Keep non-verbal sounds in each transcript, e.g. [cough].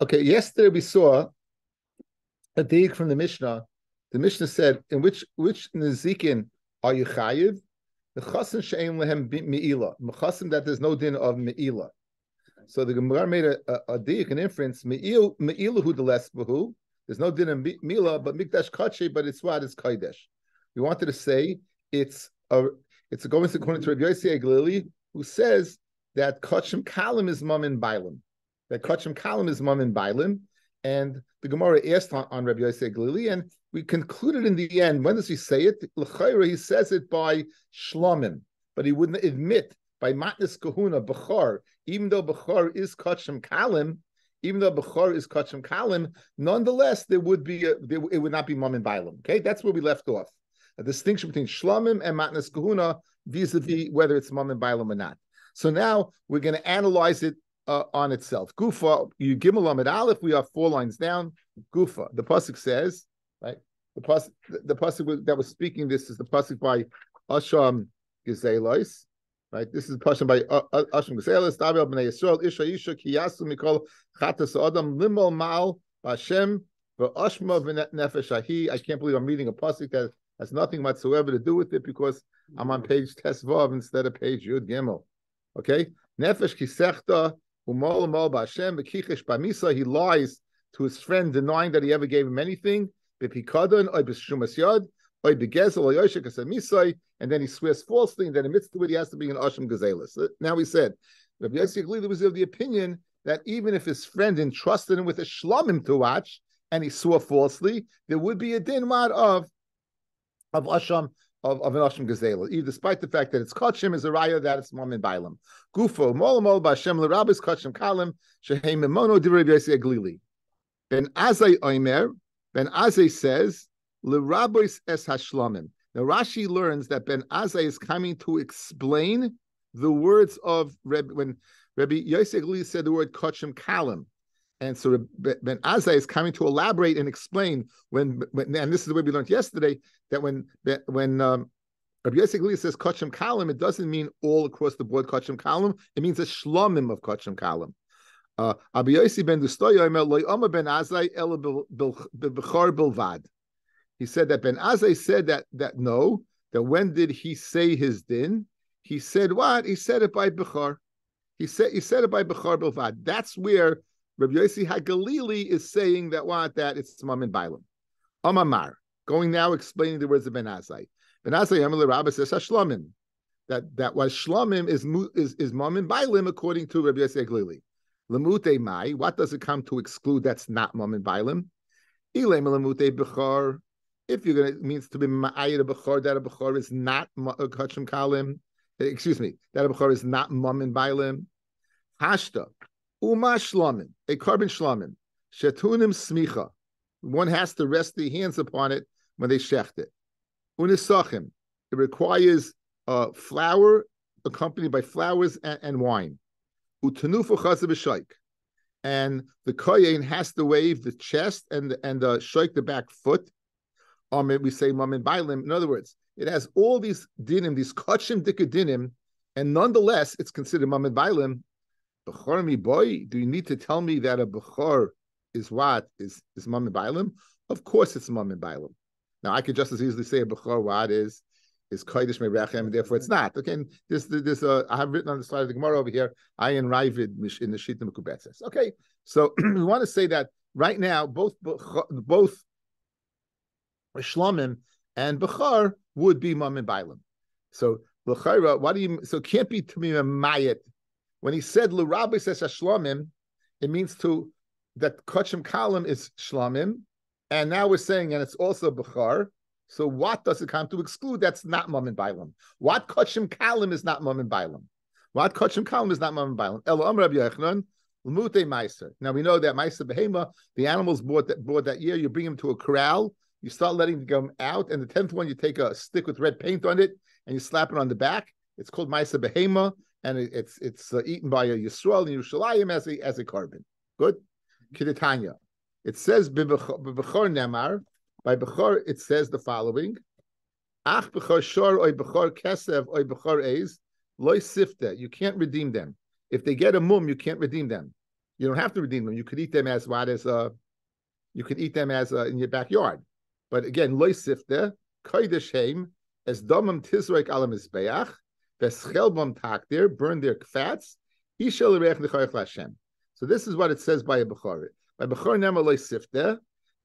Okay, yesterday we saw a dig from the Mishnah. The Mishnah said, "In which which nezikin are you chayiv?" The chasim she'en lehem meila. Mechasim that there's no din of meila. So the Gemara made a, a, a dig, an inference. Meil meilahu the less behu. There's no din of meila, but mikdash kache, but it's what is kaidesh. We wanted to say it's a it's a going according to Rabbi Yossi Aglili, who says that kachim kalim is mum in bailim. That kachim kalim is mum in bailim, and the Gemara asked on, on Rabbi Yosef Glili, and we concluded in the end. When does he say it? L'chayra, he says it by shlomim, but he wouldn't admit by matnis kahuna bechar. Even though bechar is kachim kalim, even though bechar is kachim kalim, nonetheless there would be a, there, it would not be mum and bailim. Okay, that's where we left off. A distinction between shlomim and matnis kahuna vis-a-vis whether it's mum and bailim or not. So now we're going to analyze it uh, on itself. Gufa, you gimel amid aleph. We are four lines down. Gufa. The pasuk says, right? The pasuk, the, pasuk that was speaking this is the pasuk by Asham Gezelos, right? This is pasuk by uh, uh, Asham Gezelos. David bnei Yisrael Isha Isha Kiyasu Mikol Chatas Adam Limol Mal Bashem Ashma Nefesh Ahi. I can't believe I'm reading a pasuk that has nothing whatsoever to do with it because I'm on page Tesvav instead of page Yud Gimel. Okay, Nefesh Kisechta he lies to his friend, denying that he ever gave him anything. And then he swears falsely, and then admits to it, he has to be an Asham Gazelis. Uh, now he said, Rabbi Yossi was of the opinion that even if his friend entrusted him with a shlamim to watch, and he swore falsely, there would be a dinmad of of Asham of, of an Ashim Gazela, despite the fact that it's Kachim is a raya that it's Mom and Bailam. Gufo, Mol Mol Bashem L'Rabis Kachim Kalim, Shehem Mono Divrei Yossi Aglili. Ben Azai Oimer, Ben Azai says, L'Rabis Es Hashlamim. Now Rashi learns that Ben Azai is coming to explain the words of Reb, when Rabbi Yossi Aglili said the word Kachim Kalim. And so Ben Azai is coming to elaborate and explain when, when, and this is the way we learned yesterday that when when um, Rabbi Yosef says kachim kalim, it doesn't mean all across the board kachim kalim. It means a shlomim of kachim kalim. Uh, Rabbi Yossi ben Dustoya loy ben Azai el b'char bilvad. He said that Ben Azai said that that no, that when did he say his din? He said what? He said it by bechar. He said he said it by bechar bilvad. That's where Rabbi Yossi Hagalili is saying that what that it's Tzmam and Bailam. Amamar. Going now explaining the words of Ben Azai. Ben Azai Emily Rabba says Hashlamim. That that was Shlamim is is is Mom and Bailim according to Rabbi Yossi Hagalili. Lamute Mai. What does it come to exclude? That's not Mom and Bailim. Ilem Lamute Bechar. If you're to means to be Ma'ayir Bechar, that a Bechar is not Kachim uh, Kalim. Eh, excuse me, that a Bechar is not Mom and Bailim. Hashta. Uma shlamim, a carbon shlamim, shetunim smicha. One has to rest the hands upon it when they shecht it. Unisachim, it requires uh, flour accompanied by flowers and, and wine. Utanufa chazav and the kohen has to wave the chest and and uh, shake the back foot. Maybe we say mamin bailim. In other words, it has all these dinim, these kachim dikadinim, and nonetheless, it's considered mamin bailim Bechor mi boy, do you need to tell me that a Bechor is what? Is is Mum Bailim? Of course it's Mum Bailim. Now I could just as easily say a Bechor what is is Kodesh Merechem, and therefore it's not. Okay, and this this uh, I have written on the slide of the Gemara over here, I and Ravid in the Shita Mekubetzes. Okay, so [clears throat] we want to say that right now both both Shlomim and Bechor would be Mum Bailim. So Bechora, what do you so can't be to me a Mayat when he said L'Rabbi says Shlamim, it means to that Kachim Kalim is Shlamim, and now we're saying, and it's also Bechar. So what does it come to exclude? That's not Mum and Bailam. What Kachim Kalim is not Mum and Bailam. What Kachim Kalim is not Mum and Bailam. Elo Am Rabbi Yochanan, Meiser. Now we know that Meiser Behema, the animals bought that bought that year, you bring them to a corral, you start letting them out, and the tenth one you take a stick with red paint on it and you slap it on the back. It's called Meiser Behema and it, it's it's uh, eaten by a Yisrael in Yerushalayim as a as a carbon. Good, Kidatanya. It says b'bechor nemar by bechor. It says the following: Ach bechor shor oy bechor kesev oy bechor eis loy. You can't redeem them if they get a mum. You can't redeem them. You don't have to redeem them. You could eat them as what as uh, you could eat them as uh, in your backyard. But again, loy sifte kodesh heim as domam tizroik alam mizbeach veschelbam takdir burn their fats. So this is what it says by a bechor. By bechor nema loy sifte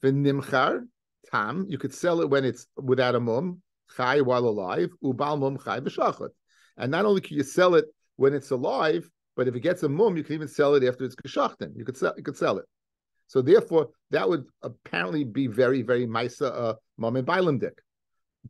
v'nimchar tam. You could sell it when it's without a mum chai while alive ubal mum chai b'shachat. And not only can you sell it when it's alive, but if it gets a mum, you can even sell it after it's geschachten. You could sell you could sell it. So therefore, that would apparently be very, very Maisa uh, Mom and Bailamdik.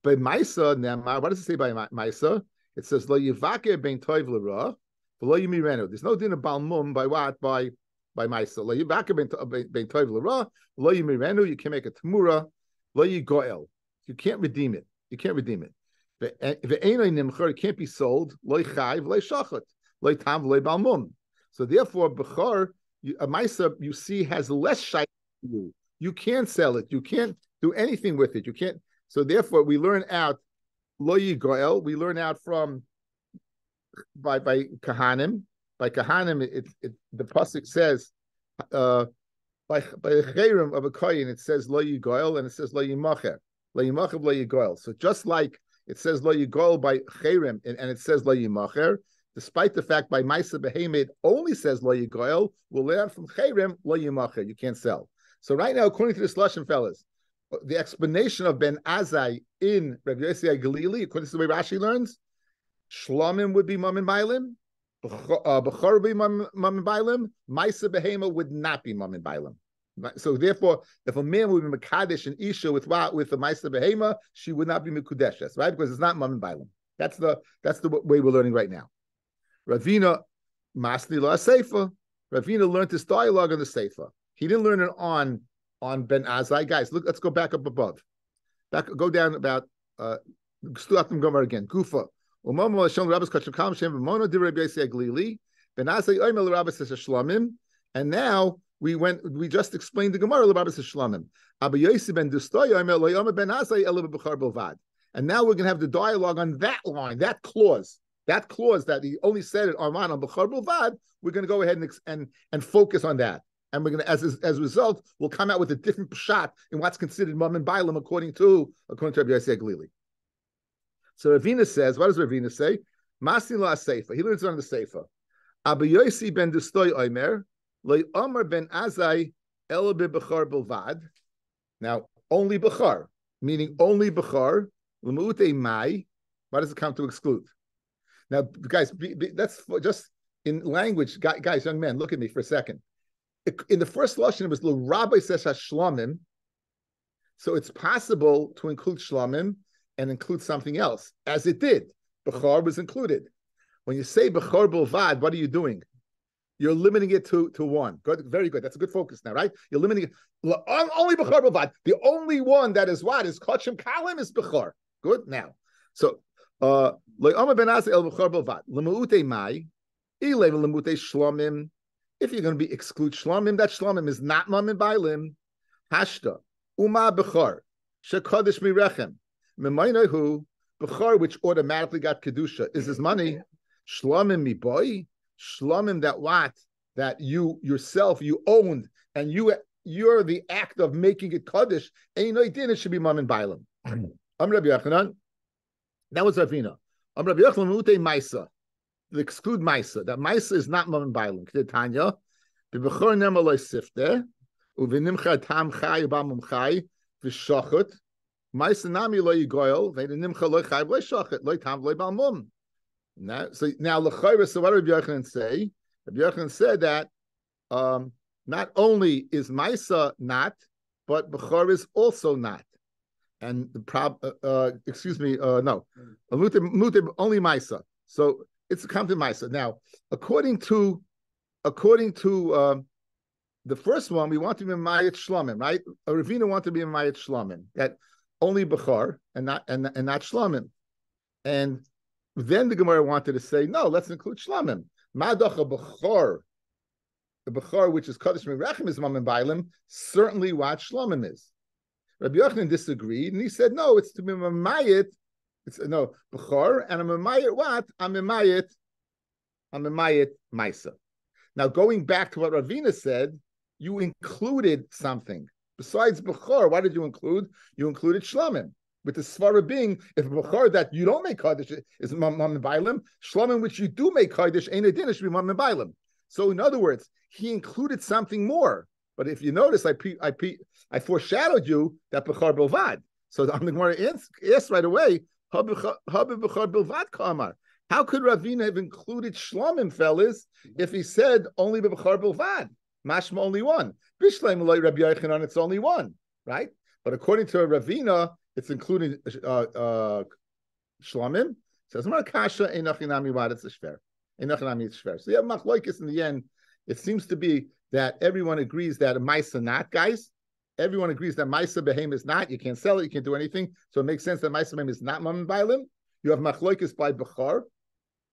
But Maisa, Nemar, what does it say by Maisa? It says, Lo Yivake ben Toiv L'ra, Lo Yimirenu. There's no din of Balmum by what? By by Maisa. Lo Yivake ben Toiv L'ra, Lo Yimirenu. You can make a Tamura, Lo Yigoel. You can't redeem it. You can't redeem it. It can't be sold. Lo Chayv, Lo Lo Tam, Lo Balmum. So therefore, Bechor a Misa you see has less shayt you. You can't sell it. You can't do anything with it. You can't. So therefore, we learn out lo yigoel. We learn out from by by kahanim. By kahanim, it, it the pasuk says uh, by by chayrim of a koyin, it says lo yigoel and it says lo yimacher. Lo yimacher lo yigoel. So just like it says lo yigoel by chayrim and, and it says lo yimacher, despite the fact by Maisa Behemed only says Lo Yigoel, we'll learn from Chayrim Lo Yimacher, you can't sell. So right now, according to the Slushim fellas, the explanation of Ben Azai in Rabbi Yossi Galili, according to the way Rashi learns, Shlomim would be Mamin Bailim, uh, Bechor would be Mamin Bailim, Maisa Behema would not be Mamin Bailim. So therefore, if a man would be Mekadesh and Isha with with the Maisa Behema, she would not be Mekudeshes, right? Because it's not Mamin Bailim. That's the that's the way we're learning right now. Ravina Masni La. Ravina learned this dialogue on the Seifa. He didn't learn it on on Ben Azai. Guys, look, let's go back up above. Back, go down about uh Gomer again. Gufa. Shem. Ben. And now we went. We just explained the Gemara Rabbis Shlamim. Abba. And now we're going to have the dialogue on that line, that clause. That clause that he only said it Arman on Bechar Bilvad, we're going to go ahead and, and, and focus on that. And we're going to, as, as a result, we'll come out with a different shot in what's considered Mum and Bailam according to according to Rabbi Yosef Glili. So Ravina says, what does Ravina say? Masin la Seifa. He learns on the Seifa. Abu Yossi ben Dustoy Omer, Loi Omer ben Azai El Bechar Bilvad. Now, only Bechar, meaning only Bechar, Lemute Mai. What does it come to exclude? Now, guys, be, be, that's just in language. Guys, young men, look at me for a second. In the first lashon, it was the Rabbi says Shlamim, so it's possible to include Shlamim and include something else, as it did. Bechor was included. When you say Bechor Bilvad, what are you doing? You're limiting it to, to one. Good, very good. That's a good focus now, right? You're limiting it only Bechor Bilvad. The only one that is what is Kachim Kalim is Bechor. Good now. So uh, if you're going to be exclude shlomim, that shlomim is not mamim bailim. Hashta uma bechor shekadish mirechem hu bechor, which automatically got kedusha, is his money. Shlomim mi boy, shlomim that what that you yourself you owned and you you're the act of making it kaddish. And you know it didn't it should be mamim bailim. I'm Rabbi Yochanan. That was Ravina. I'm Rabbi Yochanan Mute Maisa. Exclude Maisa. That Maisa is not Mammon Bailim. Tanya. B'bechor nema loy sifte. Uvinimcha tam chai b'amum chai. V'shochet. Maisa nami loy yigoyel. V'nimcha loy chai loy shochet. Loy tam loy b'amum. Now, so now l'chayra. So what did Rabbi Yochanan say? Rabbi Yochanan said that um, not only is Maisa not, but Bechor is also not and the prob uh, uh, excuse me uh, no mutim only Maisa. So it's a Maisa. Now, according to according to uh, the first one, we want to be Mayat Shlomim, right? A Ravina want to be Mayat Shlomim, that only Bechar and not and, and not Shlomim. And then the Gemara wanted to say, no, let's include Shlomim. Madacha Bechar, the Bechar, which is Kaddish Merachim is Mamim Bailim, certainly what Shlomim is. Rabbi Yochanan disagreed, and he said, no, it's to be mamayit. It's no bechor, and I'm mamayit what? I'm mamayit. I'm mamayit maisa. Now, going back to what Ravina said, you included something besides Bechor. Why did you include? You included Shlamim. With the svara being, if Bechor that you don't make Kaddish is Mam Bailim, Shlamim which you do make Kaddish ain't a should be Mam Bailim. So, in other words, he included something more. But if you notice, I I I foreshadowed you that Bechor Bilvad. So I'm going to ask right away, How could Ravina have included Shlomim, fellas, if he said only Bechar Bilvad? Mashma only one. Bishleim Eloi Rabbi Yochanan, it's only one, right? But according to Ravina, it's including uh, uh, Shlomim. Says Kasha Einachinami Vad, it's a shver. Einachinami it's shver. So you have Machloikis in the end. It seems to be that everyone agrees that a not, guys. Everyone agrees that Maisa Behem is not. You can't sell it, you can't do anything. So it makes sense that Maisa Behem is not Mammon Bailim. You have Machloikis by Bechar.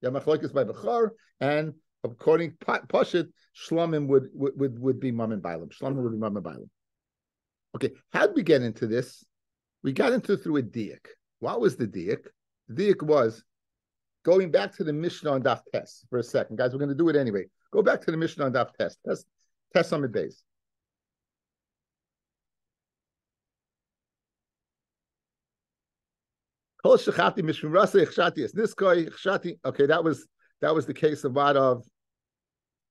You have Machlokes by Bechar, and according Pashit, Shlomim would, would, would be Mum and Bailam. Shlomim would be Mum and Bailam. Okay, how did we get into this? We got into it through a diak. What was the diak? The diak was going back to the Mishnah on Daf Test for a second. Guys, we're going to do it anyway. Go back to the Mishnah on Daf Test. Test, test Okay, that was that was the case of what of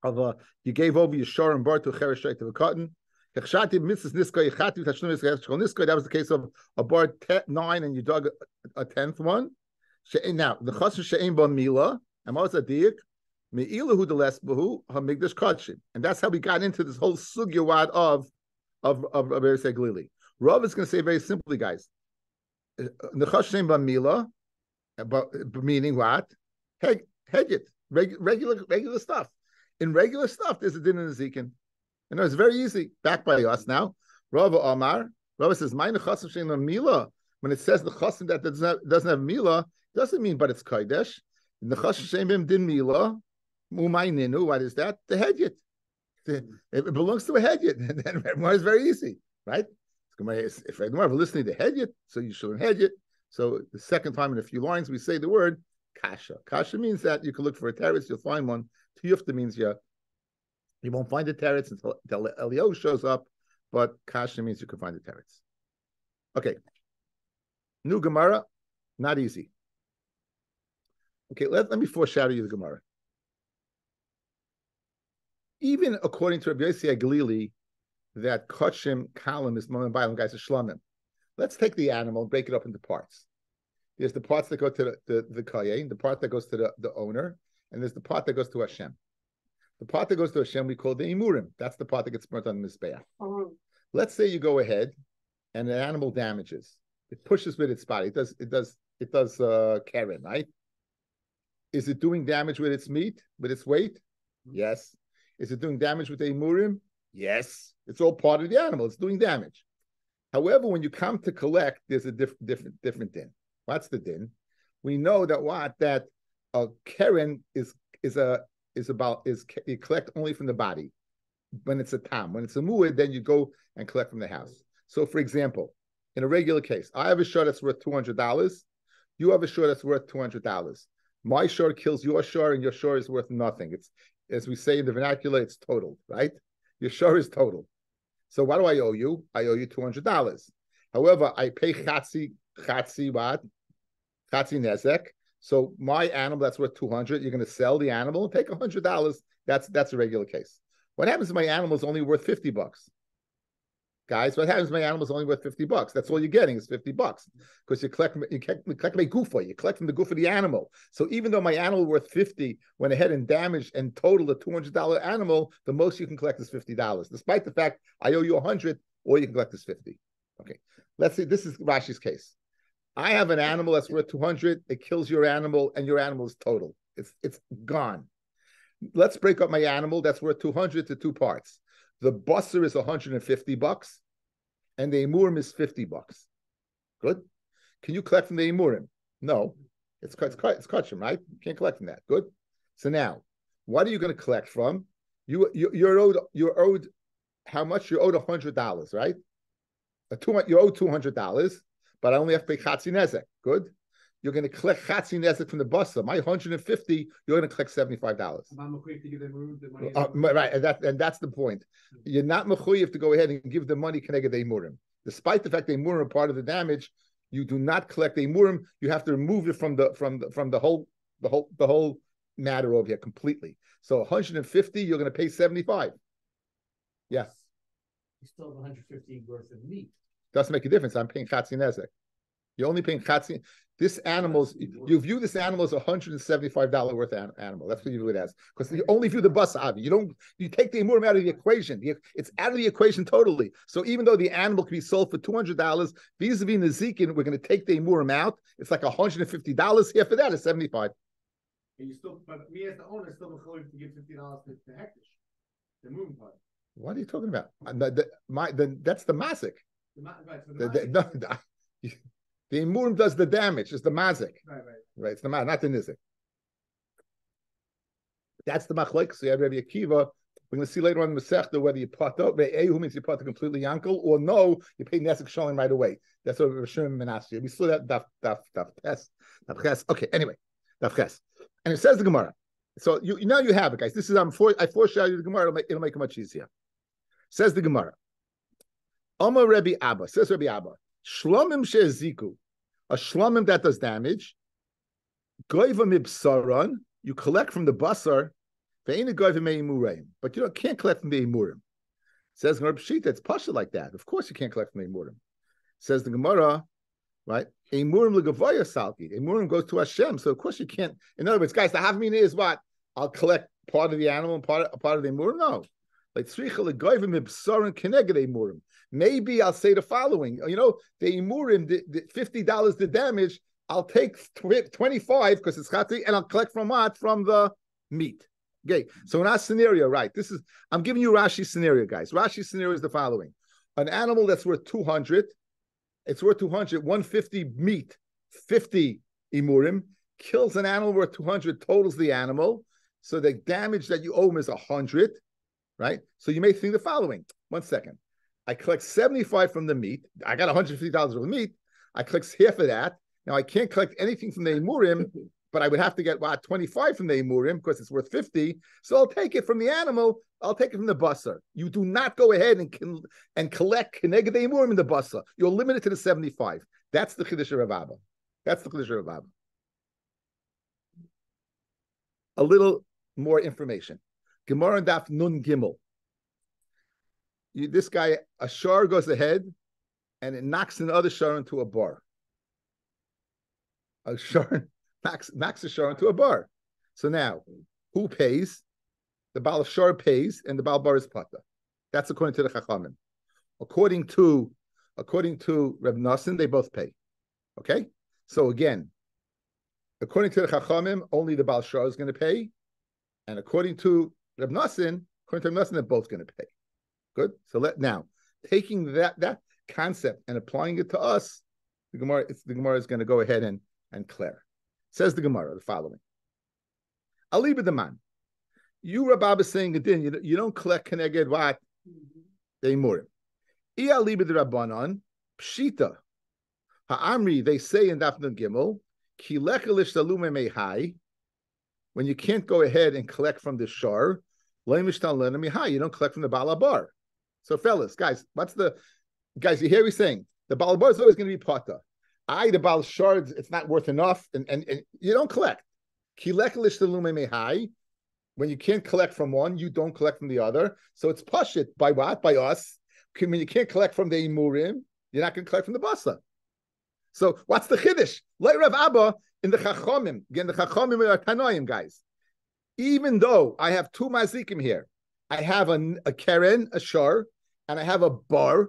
of uh, you gave over your shor and bar to cheresh to a cotton. That was the case of a bar nine and you dug a, a tenth one. Now the chasr she'ein ba mila and what was that diak? Me'ilahu delesbahu hamigdash kodshim, and that's how we got into this whole sugyawad of of of, of Eretz Glili. Rav is going to say very simply, guys nechashim b'mila, meaning what? Hedge regular regular stuff. In regular stuff, there's a din in zikin. And it's very easy. Back by us now. Rava Omar. Rava says, "My nechasim shein mila." When it says the chasim that doesn't have, doesn't have mila, doesn't mean but it's kodesh. Nechasim shein din mila. Umay ninu. What is that? The hedget. It belongs to a hedget, and [laughs] then it's very easy, right? If I don't listening to Hedyet, so you shouldn't Hedyet. So the second time in a few lines, we say the word kasha. Kasha means that you can look for a teretz, you'll find one. Tuyufta means you, you won't find a teretz until, until Elio shows up, but kasha means you can find the teretz. Okay. New Gemara, not easy. Okay, let, let me foreshadow you the Gemara. Even according to Rabbi Yossi Aglili, that Kachim column is Mamon Bailam, guys, Shlamim. Let's take the animal and break it up into parts. There's the parts that go to the, the, the Kayin, the part that goes to the, the owner, and there's the part that goes to Hashem. The part that goes to Hashem we call the Imurim. That's the part that gets burnt on the Mizbeah. Mm-hmm. Let's say you go ahead and the animal damages. It pushes with its body. It does it does it does uh Karen, right? Is it doing damage with its meat, with its weight? Yes. Is it doing damage with the Imurim? Yes, it's all part of the animal. It's doing damage. However, when you come to collect, there's a diff- different different din. What's the din? We know that what that a keren is is a is about is you collect only from the body when it's a tam. When it's a muad, then you go and collect from the house. So, for example, in a regular case, I have a shirt that's worth two hundred dollars. You have a shirt that's worth two hundred dollars. My shirt kills your shirt, and your shirt is worth nothing. It's as we say in the vernacular, it's total, right? Your shor is total. So what do I owe you? I owe you two hundred dollars. However, I pay chatzi chatzi what chatzi nezek. So my animal that's worth two hundred, you're going to sell the animal and take hundred dollars. That's that's a regular case. What happens if my animal is only worth fifty bucks? Guys, what happens? My animal's only worth 50 bucks. That's all you're getting is 50 bucks because you collect, you collect, you collect my goofa. You collect from the goof of the animal. So even though my animal worth 50 went ahead and damaged and totaled a $200 animal, the most you can collect is $50. Despite the fact I owe you a 100, all you can collect is 50. Okay. Let's see. This is Rashi's case. I have an animal that's worth 200. It kills your animal and your animal is total. It's, it's gone. Let's break up my animal that's worth 200 to two parts. The busser is 150 bucks, and the emurim is 50 bucks. Good. Can you collect from the emurim? No. It's it's it's kachim, right? You can't collect from that. Good. So now, what are you going to collect from? You, you you're owed you're owed how much? You're owed hundred dollars, right? A two you owe two hundred dollars, but I only have to pay chatzi nezek. Good. You're going to collect chatzi nezek from the basa. My 150, you're going to collect 75 dollars. Uh, right, and that and that's the point. You're not mechuyev to go ahead and give the money connected to murim, despite the fact they murim are part of the damage. You do not collect a murim. You have to remove it from the from the from the whole the whole the whole matter over here completely. So 150, you're going to pay 75. Yes. You still have 150 worth of meat. Doesn't make a difference. I'm paying chatzi nezek. You're only paying chatzi. This animal's you view this animal as a hundred and seventy-five dollar worth of animal. That's what you view it as because you only view the bus avi. You don't you take the imurim out of the equation. It's out of the equation totally. So even though the animal can be sold for two hundred dollars, vis-a-vis Nazikin, we're going to take the imurim out. It's like hundred and fifty dollars here for that. It's seventy-five. And you still, but me as the owner still going to give fifty dollars to, the Hektish, the moving part. What are you talking about? The, the, my, the, that's the mazik. The, right, so the, the, no, [laughs] the, the imurim does the damage. It's the mazik. Right, right. Right. It's the mazik, not the nizik. That's the machlek. So you have Rabbi Akiva. We're going to see later on in the Masechta whether you put out Ehu means you the completely yankel or no, you pay Nesek Shalom right away. That's what Rishon Menashe. We saw that daf daf daf tes daf ches. Okay. Anyway, daf ches. And it says the Gemara. So you now you have it, guys. This is I'm for I foreshadowed the Gemara. It'll make, it'll make it much easier. Says the Gemara. Omar Rabbi Abba says Rabbi Abba. Shlomim sheziku, a shlomim that does damage. Goiva mibsaron, you collect from the basar. But you can't collect from the imurim. Says Gemara Pshita, it's pasha like that. Of course you can't collect from the imurim. Says the Gemara, right? Emurim legavoya salki. Emurim goes to Hashem, so of course you can't. In other words, guys, the havmina is what I'll collect part of the animal and part of, part of the emurim. No, like. Maybe I'll say the following. You know, the imurim, the, the fifty dollars the damage. I'll take twenty five because it's chati, and I'll collect from what from the meat. Okay, so in our scenario, right? This is I'm giving you Rashi's scenario, guys. Rashi's scenario is the following: an animal that's worth two hundred it's worth 200, 150 meat, 50 imurim, kills an animal worth 200, totals the animal. So the damage that you owe him is 100, right? So you may think the following. One second. I collect 75 from the meat. I got $150 worth of meat. I collect half of that. Now I can't collect anything from the imurim, [laughs] but I would have to get what 25 from the imurim because it's worth 50. So I'll take it from the animal I'll take it from the basa. You do not go ahead and can, and collect keneged imurim in the basa. You're limited to the 75. That's the chiddush of Abba. That's the chiddush of Abba. A little more information. Gemara and Daf Nun Gimel. You, this guy, a shar goes ahead and it knocks another shar into a bar. A shar [laughs] knocks, knocks a shar into a bar. So now, who pays? the Baal Shor pays and the Baal Bar is Pata. That's according to the Chachamim. According to according to Reb Nassim, they both pay. Okay? So again, according to the Chachamim, only the Baal Shor is going to pay. And according to Reb Nassim, according to Reb Nassim, they're both going to pay. Good? So let now, taking that that concept and applying it to us, the Gemara, the Gemara is going to go ahead and, and clear. Says the Gemara the following. The man. You, Rabab, is saying again, you, you don't collect Keneged what? Mm-hmm. They murim. Iya libid Rabbanon, Pshita. Ha'amri, they say in Dafnun Gimel, Kilechelish Salume Mehai, when you can't go ahead and collect from the shar, you don't collect from the balabar. So, fellas, guys, what's the guys? You hear me saying the balabar is always going to be pata. I the bal shards, it's not worth enough, and, and, and you don't collect. When you can't collect from one, you don't collect from the other. So it's pashit by what? By us. When you can't collect from the imurim, you're not going to collect from the basa. So what's the chiddush? Like Rav Abba in the chachomim. Again, the chachomim are tanoim guys. Even though I have two mazikim here, I have a, a keren, a shar, and I have a bar.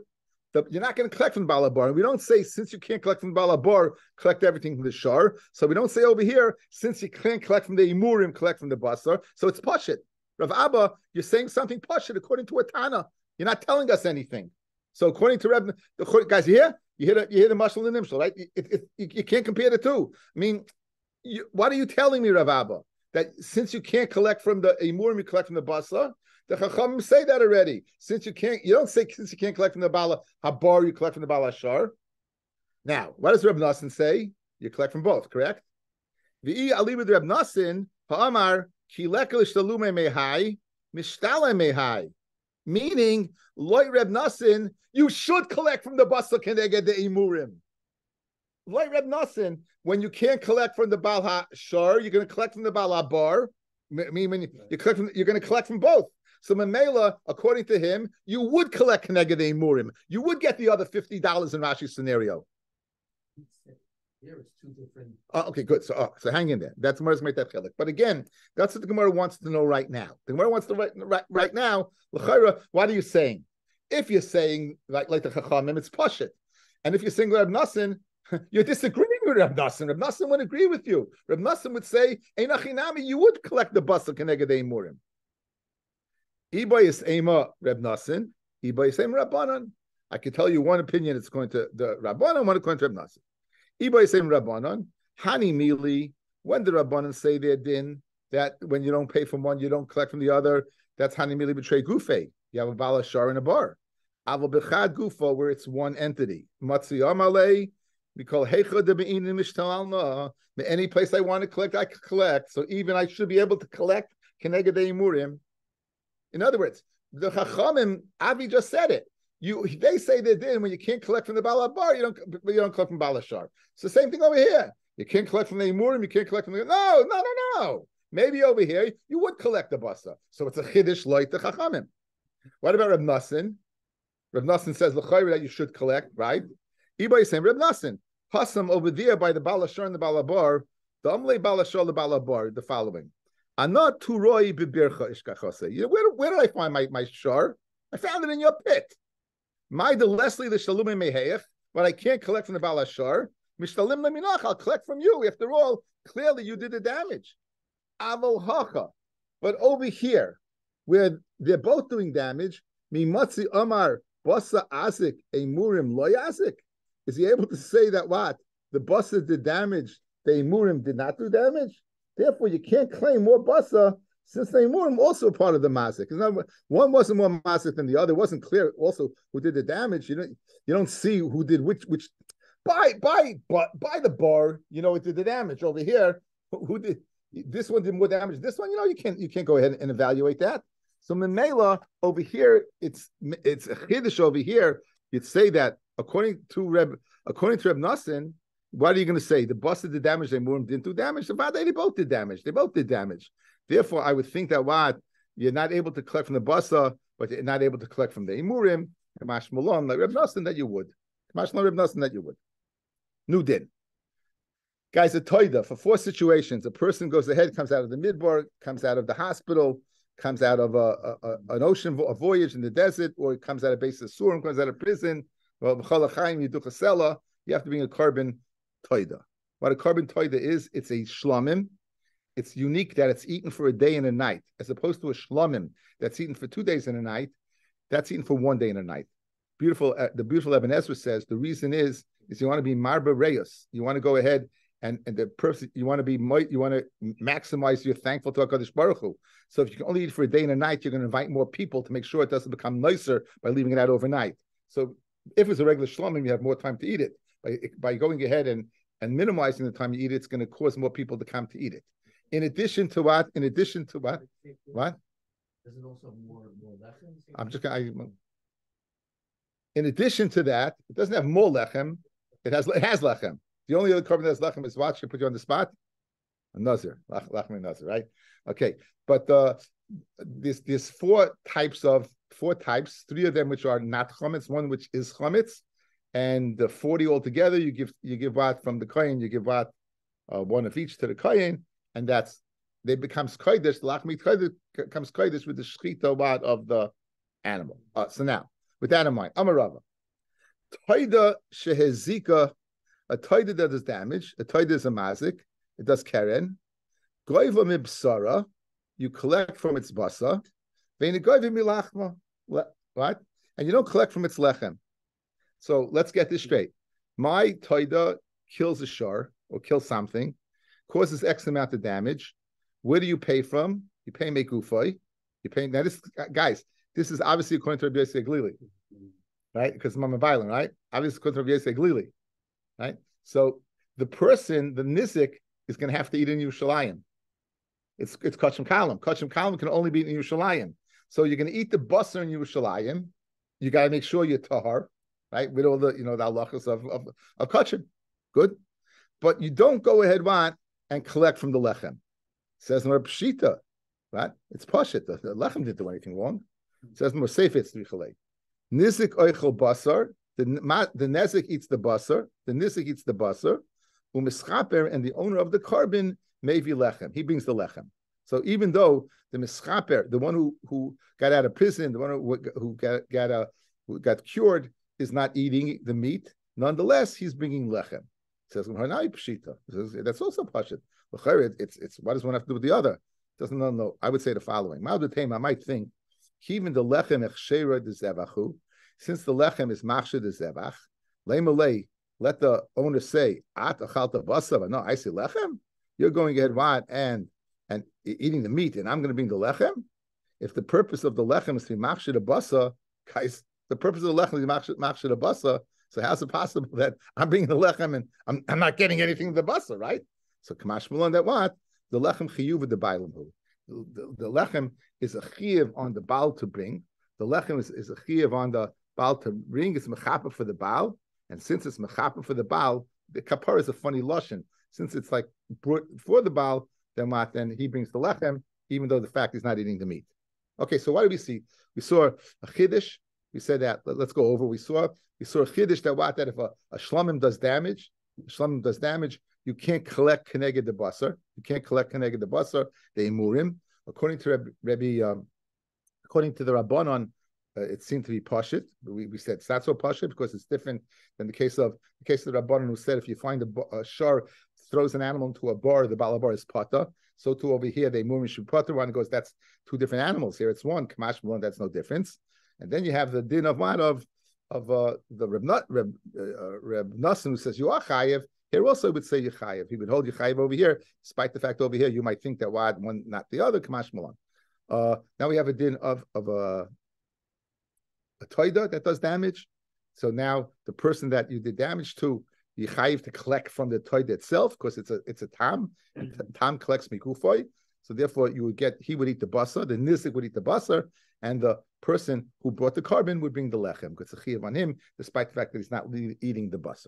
The, you're not going to collect from the balabar. We don't say since you can't collect from the balabar, collect everything from the shar. So we don't say over here since you can't collect from the imurim, collect from the basar. So it's pashit. Rav Abba, you're saying something pashit according to a Tana. You're not telling us anything. So according to Reb, the guys, you hear you hear the, you hear the mashal and the nimshal, right? It, it, it, you, you, can't compare the two. I mean, you, what are you telling me, Rav Abba? That since you can't collect from the imurim, you collect from the basla. The Chachamim say that already. Since you can't, you don't say since you can't collect from the Bala Habar, you collect from the Bala Shar. Now, what does Reb Nassan say? You collect from both, correct? V'i alibud Reb Nasin ha'amar kilekel shtalume mehai mishtale mehai. Meaning, loy Reb Nasin, you should collect from the basa keneged the imurim. Loy Reb Nasin, when you can't collect from the Baal HaShar, you're going to collect from the Baal HaBar. I mean, when you, you collect from, you're going to collect from both. So Mamela, according to him, you would collect Keneged Murim. You would get the other $50 in Rashi's scenario. Here it's two different. Oh, okay, good. So, oh, so hang in there. That's Gemara's made that chelik. But again, that's what the Gemara wants to know right now. The Gemara wants to right, right, right now. L'chayra, what are you saying? If you're saying like like the Chachamim, it's pashit, and if you're saying Reb Nassin, [laughs] you're disagreeing with Reb Nassin. Reb Nassin would agree with you. Reb Nassin would say, "Einachinami, you would collect the basa keneged murim." Iba is ema Reb Nassin. Iba is ema Rabbanan. I can tell you one opinion. It's going to the Rabbanan, one according to Reb Nassin. Iba is ema Rabbanan. Hani mili. When the Rabbanan say their din that when you don't pay from one, you don't collect from the other. That's hani mili betray gufe. You have a bala shar and a bar. Aval bechad gufa where it's one entity. Matzi amalei. We mishtal Any place I want to collect, I can collect. So even I should be able to collect. In other words, the Chachamim, Avi just said it. You they say they did when you can't collect from the Balabar, you don't you don't collect from Balashar. It's the same thing over here. You can't collect from the Imurim, you can't collect from the no, no, no, no. Maybe over here you would collect the basa. So it's a chiddush like the Chachamim. What about Reb Nassin? Reb Nassin says that you should collect, right? Ibay saying Reb Nassin. Hasam over there by the Balashar and the Balabar, the Amle Balashar the Balabar, the following. Anat turoi bibircha ishkachase. Where, where did I find my, my shar? I found it in your pit. My the Leslie the shalume meheich, but I can't collect from the balashar. Mishtalim leminach, I'll collect from you. After all, clearly you did the damage. Avol hacha. But over here, where they're both doing damage, mimatzi amar basa azik a murim loyazik. Is he able to say that what the basa did damage, the murim did not do damage? Therefore, you can't claim more basa since they were also part of the mazik. One wasn't more mazik than the other. It wasn't clear also who did the damage. You don't you don't see who did which which by by but by the bar. You know it did the damage over here. Who did this one did more damage? This one, you know, you can't you can't go ahead and evaluate that. So Memela over here, it's it's a chiddush over here. You'd say that according to Reb according to Reb Nassin, what are you going to say? The Basa did damage, the Murim didn't do damage. The Vada, they both did damage. They both did damage. Therefore, I would think that what you're not able to collect from the Basa, but you're not able to collect from the Imurim, Mash Malon, like Reb Nassim, that you would. Mash Malon, Reb Nassim, that you would. New din. Guys, a toida for four situations. A person goes ahead, comes out of the midbar, comes out of the hospital, comes out of a, a, a an ocean a voyage in the desert, or comes out of base of Surim, comes out of prison. Well, you have to bring a carbon toida. What a carbon toida is, it's a shlamim. It's unique that it's eaten for a day and a night, as opposed to a shlamim that's eaten for two days and a night. That's eaten for one day and a night. Beautiful. Uh, the beautiful Eben Ezra says the reason is is you want to be marba reyos. You want to go ahead and and the person you want to be you want to maximize your thankful to Hakadosh Baruch Hu. So if you can only eat for a day and a night, you're going to invite more people to make sure it doesn't become nicer by leaving it out overnight. So if it's a regular shlamim, you have more time to eat it by by going ahead and and minimizing the time you eat it, it's going to cause more people to come to eat it. In addition to what? In addition to what? What? Is it also more more lechem? I'm just going. to In addition to that, it doesn't have more lechem. It has it has lechem. The only other carbon that has lechem is what? Should put you on the spot. A nazir, lechem nazir, right? Okay, but uh, this there's four types of four types. Three of them which are not chametz. One which is chametz and the 40 altogether, you give you give what from the kohen, you give what uh, one of each to the kohen, and that's they becomes kodesh. Lachmit kodesh comes kodesh with the shchita what of the animal. Uh, so now, with that in mind, Amarava, toida shehezika, a toida that does damage, a toida is a mazik, it does keren. Goiva mibsara, you collect from its basa. Veinigoiva milachma, right? And you don't collect from its lechem. So let's get this straight. My taida kills a shar or kills something, causes X amount of damage. Where do you pay from? You pay mekufay. You pay now. This guys, this is obviously according to Rabbi Yosef right? Because I'm a violent, right? Obviously according to Rabbi Yosef right? So the person, the nizik, is going to have to eat in Yerushalayim. It's it's kachim kalam. Kachim kalam can only be in Yerushalayim. So you're going to eat the basar in Yerushalayim. You got to make sure you're tahar, right? With all the you know the halachas of of, of. Good, but you don't go ahead want and collect from the lechem. Says more pshita, right? It's pashit. The, the lechem didn't do anything wrong. Says more safe. It's trichalei. Nizik oichel basar. The the nezik eats the basar. The nizik eats the basar. Umischaper and the owner of the carbon may be lechem. He brings the lechem. So even though the mischaper, the one who who got out of prison, the one who, who got got a who got cured, is not eating the meat. Nonetheless, he's bringing lechem. Says. That's also pashit. It's it's what does one have to do with the other? Doesn't know. No, I would say the following. I might think even the lechem echshera de zevachu, since the lechem is machshir de zevach, leimalei. Let the owner say at basav. No, I say lechem. You're going ahead what and and eating the meat, and I'm going to bring the lechem. If the purpose of the lechem is to be machshir de basa, [laughs] guys, the purpose of the lechem is machshir de basa. So how's it possible that I'm bringing the lechem and I'm, I'm not getting anything to the basa, right? So Kamash that what? The lechem chiyuv the bailam who. The, the lechem is a chiyuv on the baal to bring. The lechem is, is a chiyuv on the baal to bring. It's mechapa for the baal. And since it's mechapa for the baal, the kapar is a funny lushan. Since it's like for the baal, what? Then he brings the lechem, even though the fact he's not eating the meat. Okay, so what do we see? We saw a chiddush. We said that. Let, us go over. We saw we saw a chiddush that what that if a, a shlomim does damage, shlomim does damage, you can't collect keneged the basar. You can't collect keneged the basar. The imurim, according to Rabbi, um, according to the Rabbanon, uh, it seemed to be pashit. We, we said it's not so pashit because it's different than the case of the case of the Rabbanon who said if you find a, a shar throws an animal into a bar, the balabar is pata. So too over here, they move should pata. One goes, that's two different animals. Here it's one kamash one. That's no difference. And then you have the din of what of of uh, the Reb, Reb, uh, Reb Nassim who says you are chayiv. Here also would say Yechayev. He would hold Yechayev over here, despite the fact over here you might think that one not the other Kamash Malon. Uh, now we have a din of of a a toida that does damage. So now the person that you did damage to, you chayiv to collect from the toida itself because it's a it's a tam. And tam collects mikufoy. So therefore, you would get he would eat the basa, the nizik would eat the basa, and the person who brought the carbon would bring the lechem because it's a chiyav on him, despite the fact that he's not eating the basa.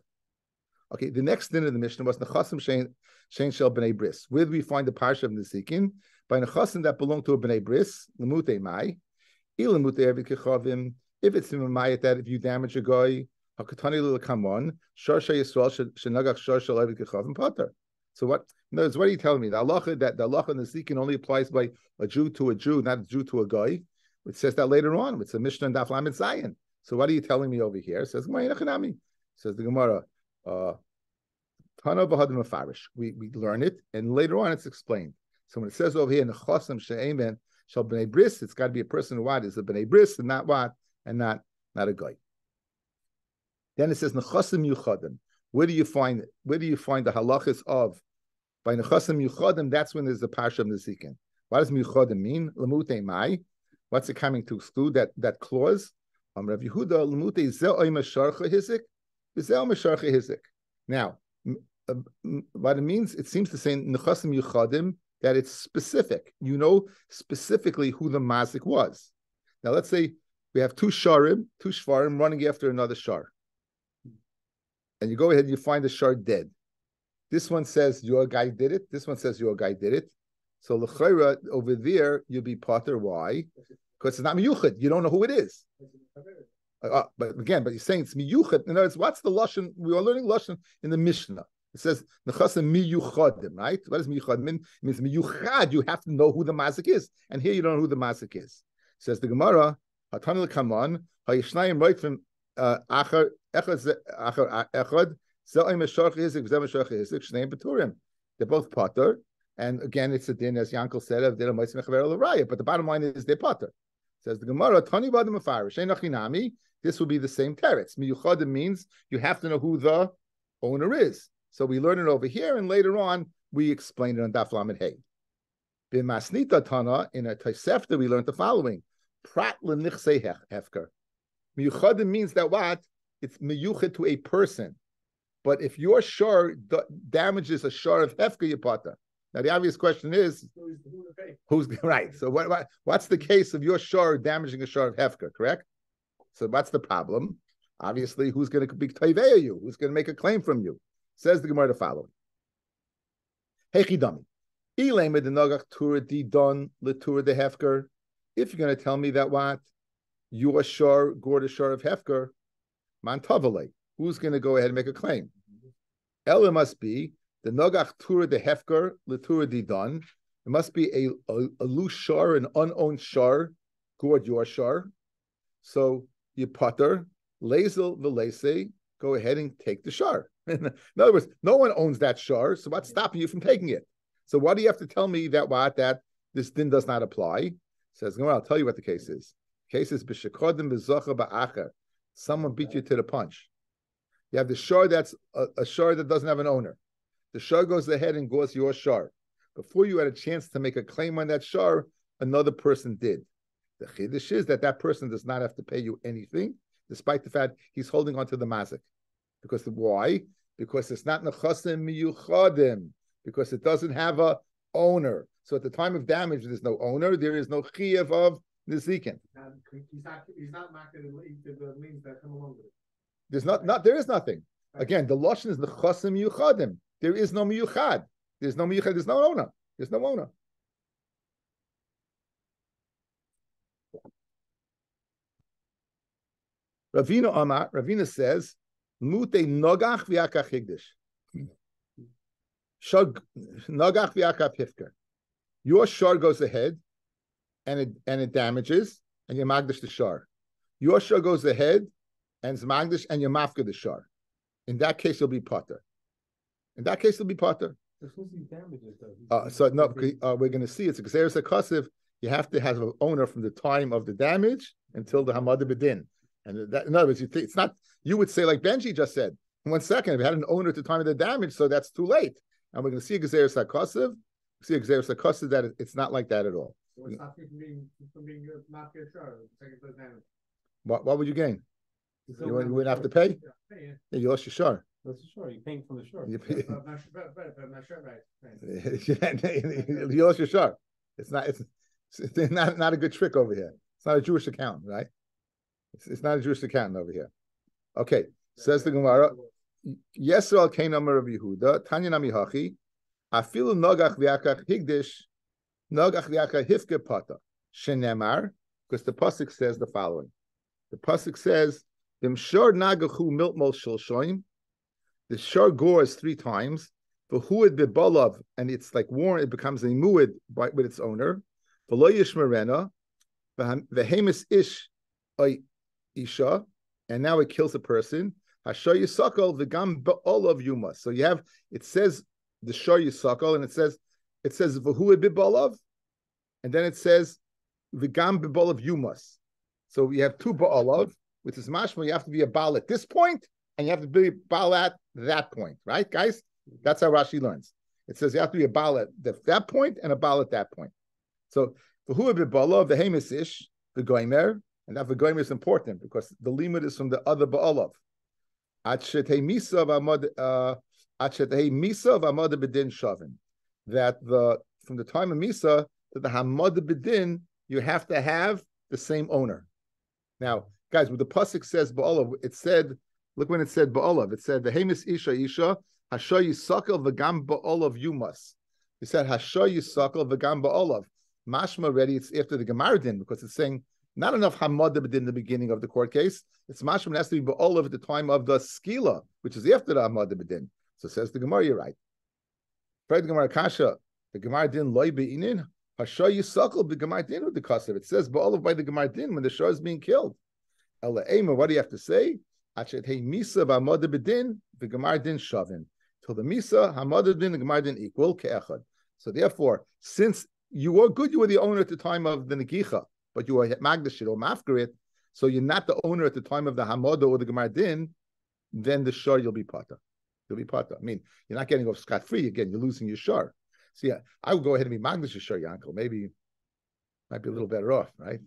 Okay, the next din of the Mishnah was Nechasim Shein Shein Shel Bnei Bris. Where do we find the parsha of Nesikin? By Nechasim that belong to a Bnei Bris, Lemute Mai, Ilamute Evid Kechavim. If it's in that if you damage a guy, Hakatani Lulakamon, Sharsha Yisrael Shenagach Sharsha Evid Kechavim Potter. So what? In other what are you telling me? The halacha that the halacha in the Nesikin only applies by a Jew to a Jew, not a Jew to a guy. It says that later on. It's a Mishnah and Daf Lamed Zion. So what are you telling me over here? It says Gemara Says the Gemara. Uh. We we learn it, and later on it's explained. So when it says over here, nechosam she'emen shall bnei bris, it's got to be a person what is a bnei bris and not what, and not not a guy. Then it says nechosim yuchadim. Where do you find where do you find the halachas of by nechosim yuchadim? That's when there's the parsha of the What does yuchadim mean? Lamute mai. What's it coming to exclude? That that clause. Um, Rav Yehuda lamute zel sharcha hizik. Now, uh, what it means, it seems to say nechasim yuchadim that it's specific. You know specifically who the mazik was. Now, let's say we have two sharim, two shvarim running after another shar, and you go ahead and you find the shar dead. This one says your guy did it. This one says your guy did it. So l'chayra over there you'll be potter. Why? Because it's not miyuchad. You don't know who it is. Uh, uh, but again, but you're saying it's miyuchat. In other words, what's the lashon? We are learning lashon in the Mishnah. It says nechasim miyuchadim, right? What does miyuchad mean? It means miyuchad. You have to know who the mazik is, and here you don't know who the mazik is. It says the Gemara, hatanil kamon hayishnayim right from They're both potter, and again, it's a din as Yankel said of they're But the bottom line is they're potter. Says the Gemara, Tani Badim Afarish, Einachinami, this will be the same teretz. Miyuchadim means you have to know who the owner is. So we learn it over here, and later on we explain it on Daf Lamed Hey. B'masnita Tana in a Tosefta we learned the following: Prat lenichse hefker. Miyuchadim means that what? It's miyuchad to a person, But if your shar damages a shar of hefka, you pata. Now the obvious question is, So he's who to pay. who's right? So what, what what's the case of your shar damaging a shar of hefka? Correct. So what's the problem? Obviously, who's going to be taiveya you? Who's going to make a claim from you? Says the Gemara the following. Hechidami. Ilamed the nogach tura di don letura de hefker. If you're going to tell me that what your shar gore the shar of hefker, Mantavale. Who's going to go ahead and make a claim? Ella must be the nogach tura de hefker letura di don. It must be a, a, a loose shar, an unowned shar, gored your shar. So you putter, lazel velese, go ahead and take the shar. [laughs] In other words, no one owns that shar, so what's stopping you from taking it? So why do you have to tell me that what that this din does not apply? Says, well, I'll tell you what the case is. The case is b'shekodim b'zocha ba'acher. Someone beat you to the punch. You have the shar that's a, a shar that doesn't have an owner. The shar goes ahead and goes your shar. Before you had a chance to make a claim on that shar, another person did. The chiddush is that that person does not have to pay you anything, despite the fact he's holding on to the mazik. Because the, why? Because it's not nechasim miyuchadim. Because it doesn't have a owner. So at the time of damage, there's no owner. There is no chiyav of nizikin. And he's not, he's not the, the means that come along with it. There's not, not there is nothing. Again, the lashon is nechasim miyuchadim. There is no miyuchad. There's no miyuchad. There's no owner. There's no owner. Ravina Amar, Ravina says, Mute nogach v'akach higdish. Shog, nogach v'akach hifker. Your shar goes ahead, and it and it damages, and you magdish the shar. Your shar goes ahead, and it's magdish, and you mafka the shar. In that case, you'll be potter. In that case, you'll be potter. This was the damages though. Uh, so no, uh, we're going to see it's a akasiv. You have to have an owner from the time of the damage until the hamad bedin. And that, in other words, you think it's not. You would say like Benji just said. One second, if you had an owner at the time of the damage, so that's too late. And we're going to see a xeris akasiv. See a akasiv that it's not like that at all. So it's not from being, from being not get sure, second place damage. What, what would you gain? He's You, wouldn't- you having wouldn't have to short. pay. Yeah, yeah. Yeah, you lost your shar. That's sure. You're paying from the. You, Yeah, sure about it. you lost your shar. It's not. It's, it's not not a good trick over here. It's not a Jewish account, right? It's, it's not a Jewish accountant over here. Okay, says the Gemara. Yesrael came number of Yehuda. Tanya nami hachi. Afilu nogach v'akach higdish. Nogach v'akach hifke pata. Shenemar. Because the pasuk says the following. The pasuk says, "V'mshor nagachu miltmol shilshoim." The shor gores three times. V'huid bebalav, and it's like worn. It becomes a muid with its owner. V'lo yishmerena. V'hemis ish isha, and now it kills a person. Hashoy yisakol v'gam ba'olav yuma. So you have it says the shoy yisakol, and it says it says v'hu bibolav, and then it says v'gam bibolav yumas. So we have two ba'olav, which is mashma. You have to be a baal at this point, and you have to be a baal at that point, right, guys? That's how Rashi learns. It says you have to be a baal at that, point and a baal at that point. So v'hu bibolav v'hemis ish v'goimer. And that V'goyim is important because the limit is from the other Ba'alav. Achetei misa v'amad uh, achetei misa v'amad bedin shavin. That the from the time of misa to the hamad bedin, you have to have the same owner. Now, guys, when the pasuk says Ba'alav, it said, look when it said Ba'alav, it said the Hamis Isha Isha Hasha Yisakal v'gam Ba'alav Yumas. It said Hasha Yisakal v'gam Ba'alav. Mashma already, it's after the Gemardin because it's saying not enough Hamad in the beginning of the court case. It's mashman has to be Ba'olav at the time of the skila, which is after the Hamad B'din. So says the Gemara, you're right. Fred Gemara Kasha, the Gemara din loy be'inin, Hasha yisakal b'Gemara din with the kasev. It says Ba'olav by the Gemara din when the shah is being killed. Ela Ema, what do you have to say? Achet hey misa v'Hamad B'din, the Gemara din shavin. Till the misa, Hamad B'din, the Gemara din equal, ke'echad. So therefore, since you were good, you were the owner at the time of the Negicha, but you are magdashit or mafgarit, so you're not the owner at the time of the Hamada or the Gemardin, then the shar you'll be pata. You'll be pata. I mean, you're not getting off scot free again. You're losing your shar. So yeah, I would go ahead and be magdash your shar, Yankel. Maybe might be a little better off, right?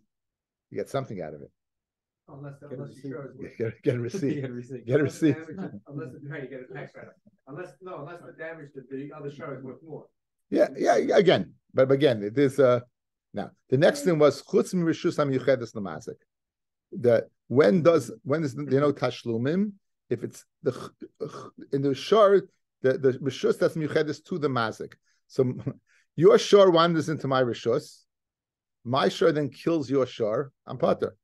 You get something out of it. Unless, Get a unless receipt. you show. Get, get, [laughs] get a receipt. Get a receipt. Get a Unless the receipt. damage- Unless, the- right, you get a tax write Unless, no, unless the damage to the other show is worth more. Yeah, yeah, again, but again, it is uh now the next thing was chutz mirishus hamiyuchedes lamazik. The when does when is the, you know tashlumim? If it's the in the shor the the rishus that's miyuchedes to the mazik. So [laughs] your shor wanders into my rishus, my shor then kills your shor. I'm potter.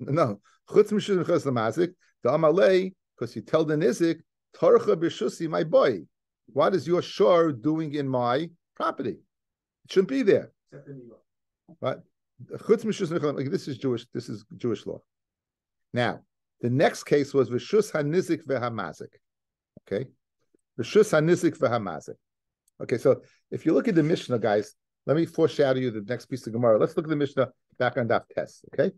No, chutz mirishus miyuchedes lamazik. The amalei because you tell the nizik torcha bishusi my boy. What is your shore doing in my property? It shouldn't be there. Except in New York. Right? Chutz mishus like, This is Jewish. This is Jewish law. Now, the next case was v'shus hanizik v'hamazik. Okay, v'shus hanizik v'hamazik. Okay, so if you look at the Mishnah, guys, let me foreshadow you the next piece of Gemara. Let's look at the Mishnah back on Daf Test. Okay.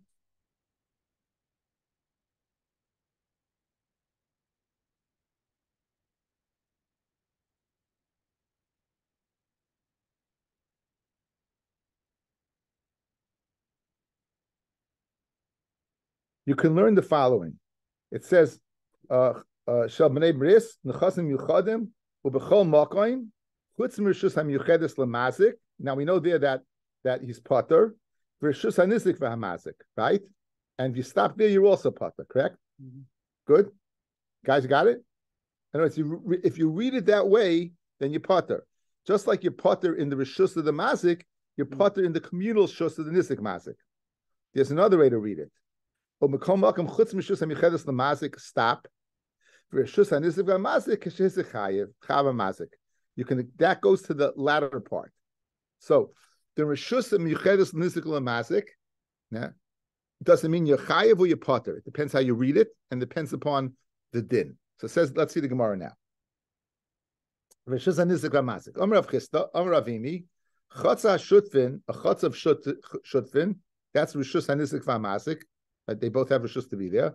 You can learn the following. It says, uh, uh, "Shal b'nei bris nechasim yuchadim ubechol makoim chutz mirshus hamiyuchedes lemazik." Now we know there that that he's potter v'rshus hanisik v'hamazik, right? And if you stop there, you're also potter, correct? Mhm. Good, guys, you got it. In other words, you re- if you read it that way, then you're potter. Just like you're potter in the rishus of the mazik, you're Mhm. potter in the communal shus of the nisik mazik. There's another way to read it. Stop. Mazik. You can that goes to the latter part. So the rishus hamichedes nisik lemazik, yeah, doesn't mean you're chayev or you're potter. It depends how you read it and depends upon the din. So it says, let's see the Gemara now. Rishus hanisik v'hamazik. Omer Rav Chisda, Omer Ravimi, chotza shutfin, a chotz of shut, shutfin. That's rishus hanisik v'hamazik. They both have a rishus to be there.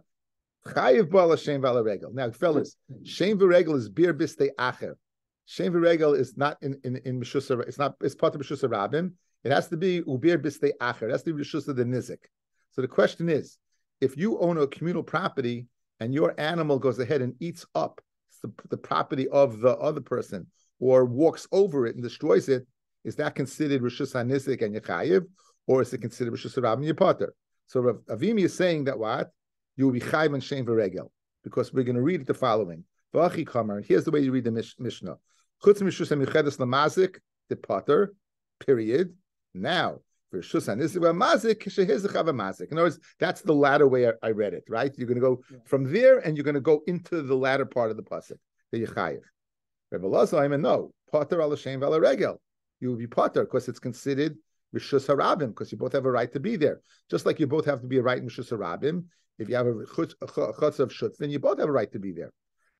Chayiv bala shem vala regel. Now, fellas, shem v'regel is bir biste acher. Shem v'regel is not in in in mishus. It's not. It's part of mishus rabim. It has to be ubir biste acher. It has to be the nizik. So the question is, if you own a communal property and your animal goes ahead and eats up the, the property of the other person or walks over it and destroys it, is that considered rishus hanizik and yechayiv, or is it considered rishus rabim and yepater? So Rav Avimi is saying that what you will be chayv and shem v'regel because we're going to read the following. V'achi kamer. and Here's the way you read the Mish- Mishnah. Chutz mishus lamazik the potter. Period. Now for shus hanisik mazik shehizachav mazik. In other words, that's the latter way I, I read it. Right? You're going to go Yeah. from there and you're going to go into the latter part of the pasuk. The yechayiv. Rebbe Lazar, no potter al shem v'al regel. You will be potter because it's considered rishus harabim because you both have a right to be there. Just like you both have to be a right in rishus harabim. If you have a chutz, a ch- a chutz of shutfin, you both have a right to be there.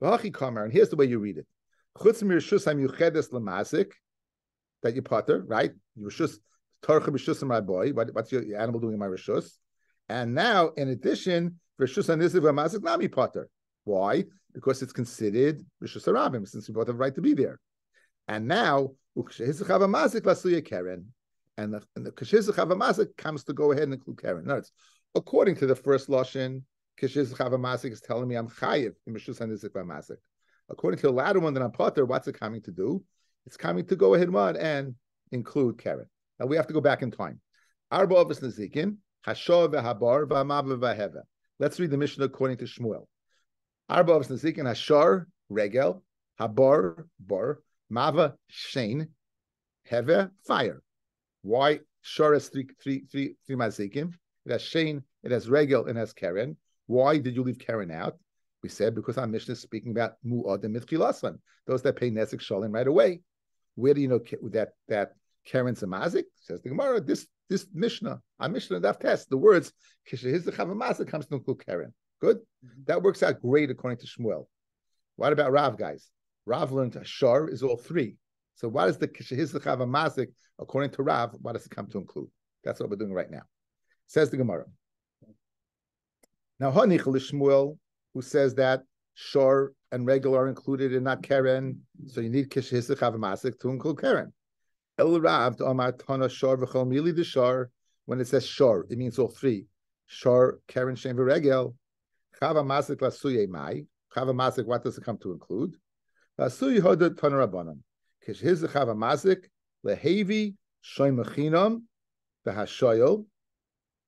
And here's the way you read it: chutz mirishus hamyuchedes lamazik, that you potter, right? You rishus torcha rishus my boy. What, what's your, animal doing in my rishus? And now, in addition, rishus aniziv lamazik nami potter. Why? Because it's considered rishus harabim, since you both have a right to be there. And now, keren, and the, and the comes to go ahead and include keren. No, it's according to the first lashon, Kishiz Chavamasik is telling me I'm chayiv in Mishus Hanizik. According to the latter one that I'm potter, what's it coming to do? It's coming to go ahead one and include keren. Now we have to go back in time. Arba Ovis Nazikin, Hashor v'Habar v'Amav. Let's read the Mishnah according to Shmuel. Arba Ovis Nazikin, Hashor, Regel, Habar, Bar, Mava, Shein, Heve, Fire. Why Shor has three, three, three, three Mazikim? It has Shein, it has Regel, and it has keren. Why did you leave keren out? We said because our mission is speaking about Mu'adim Mitchilasan, those that pay Nesik Shalim right away. Where do you know that that keren's a mazik? Says the Gemara. This this Mishnah, our Mishnah Daf test the words Kishahizachav mazik comes to include Karen. Good, mm-hmm. that works out great according to Shmuel. What about Rav guys? Rav learned Ashar is all three. So why does the Kishahizachav mazik according to Rav? What does it come to include? That's what we're doing right now. Says the Gemara. Now, Hanich Shmuel, who says that Shor and regular are included and not keren, so you need Kishisich Havamasik to include keren. El Rav to Amar Tana Shor v'chol mili Shor. When it says Shor, it means all three. Shor keren Shem Regel. Chava Masik Lasuye Mai. Chava Masik, what does it come to include? Lasuye Hoda. Kish his Chava Masik, Lehevi, Shoy Machinam, Behashoyel,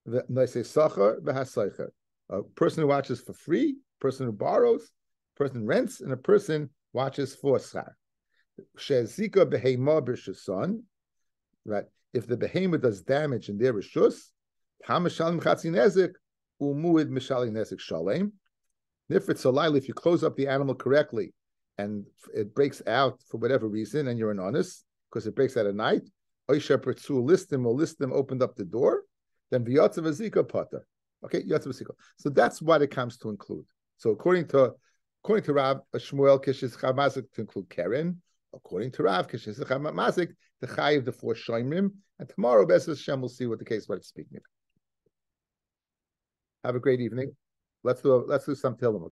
Noise Sachar, Behasaicher. A person who watches for free, person who borrows, person rents, and a person watches for schar. Shezika behema b'shason, right? If the behemoth does damage in their rishus, hamashalim chatzi nezik umuid mishalim nezik shalem. Nifrit solayli, if you close up the animal correctly and it breaks out for whatever reason, and you're an honest because it breaks out at night, oisha pertzu listim or listim opened up the door, then v'yatzav azika potter. Okay, yatzav azika. So that's what it comes to include. So according to according to Rav Shmuel Kishis Chamazik to include keren. According to Rav Kishis Chamazik, the Chai of the four Shoimrim. And tomorrow, Bess Hashem will see what the case what it's speaking. of. Have a great evening. Let's do a, let's do some Tillim.